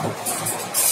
すいません。